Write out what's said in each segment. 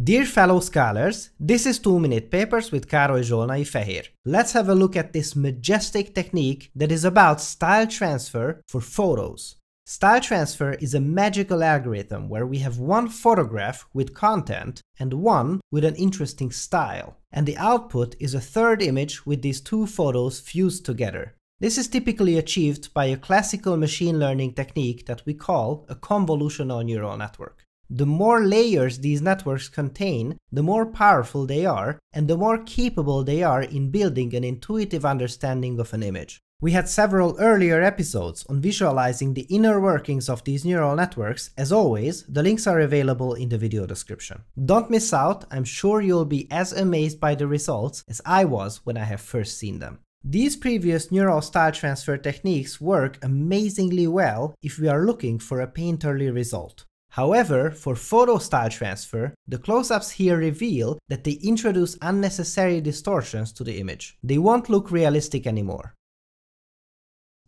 Dear fellow scholars, this is 2 Minute Papers with Károly Zsolnai Fehér. Let's have a look at this majestic technique that is about style transfer for photos. Style transfer is a magical algorithm where we have one photograph with content and one with an interesting style, and the output is a third image with these two photos fused together. This is typically achieved by a classical machine learning technique that we call a convolutional neural network. The more layers these networks contain, the more powerful they are, and the more capable they are in building an intuitive understanding of an image. We had several earlier episodes on visualizing the inner workings of these neural networks. As always, the links are available in the video description. Don't miss out, I'm sure you'll be as amazed by the results as I was when I have first seen them. These previous neural style transfer techniques work amazingly well if we are looking for a painterly result. However, for photo style transfer, the close-ups here reveal that they introduce unnecessary distortions to the image. They won't look realistic anymore.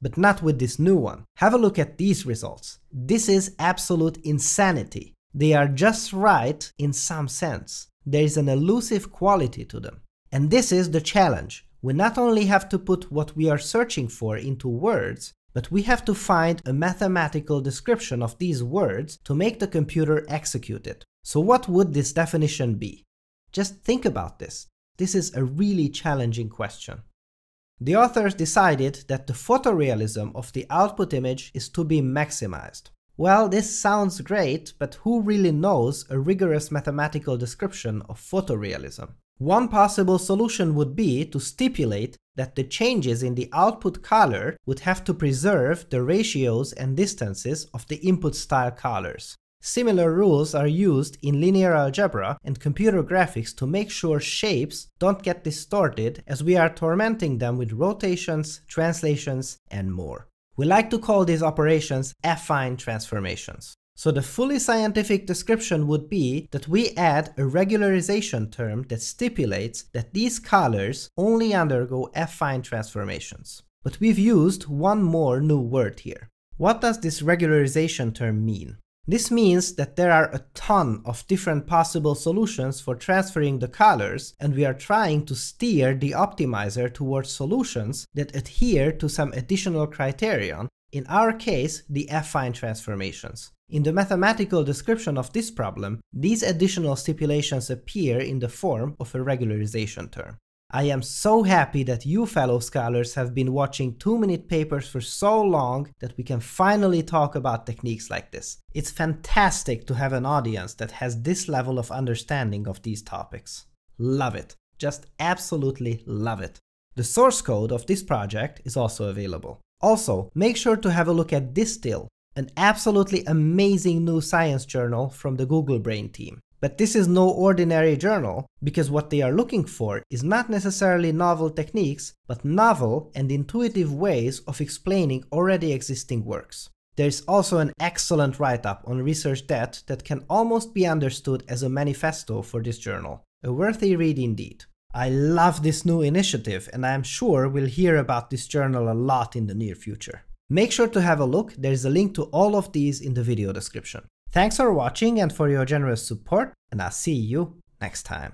But not with this new one. Have a look at these results. This is absolute insanity. They are just right in some sense. There is an elusive quality to them. And this is the challenge. We not only have to put what we are searching for into words, but we have to find a mathematical description of these words to make the computer execute it. So what would this definition be? Just think about this. This is a really challenging question. The authors decided that the photorealism of the output image is to be maximized. Well, this sounds great, but who really knows a rigorous mathematical description of photorealism? One possible solution would be to stipulate that the changes in the output color would have to preserve the ratios and distances of the input style colors. Similar rules are used in linear algebra and computer graphics to make sure shapes don't get distorted as we are tormenting them with rotations, translations, and more. We like to call these operations affine transformations. So the fully scientific description would be that we add a regularization term that stipulates that these colors only undergo affine transformations. But we've used one more new word here. What does this regularization term mean? This means that there are a ton of different possible solutions for transferring the colors, and we are trying to steer the optimizer towards solutions that adhere to some additional criterion, in our case, the affine transformations. In the mathematical description of this problem, these additional stipulations appear in the form of a regularization term. I am so happy that you fellow scholars have been watching 2-minute papers for so long that we can finally talk about techniques like this. It's fantastic to have an audience that has this level of understanding of these topics. Love it. Just absolutely love it. The source code of this project is also available. Also, make sure to have a look at Distill, an absolutely amazing new science journal from the Google Brain team. But this is no ordinary journal, because what they are looking for is not necessarily novel techniques, but novel and intuitive ways of explaining already existing works. There is also an excellent write-up on research debt that can almost be understood as a manifesto for this journal. A worthy read indeed. I love this new initiative and I am sure we'll hear about this journal a lot in the near future. Make sure to have a look, there's a link to all of these in the video description. Thanks for watching and for your generous support, and I'll see you next time.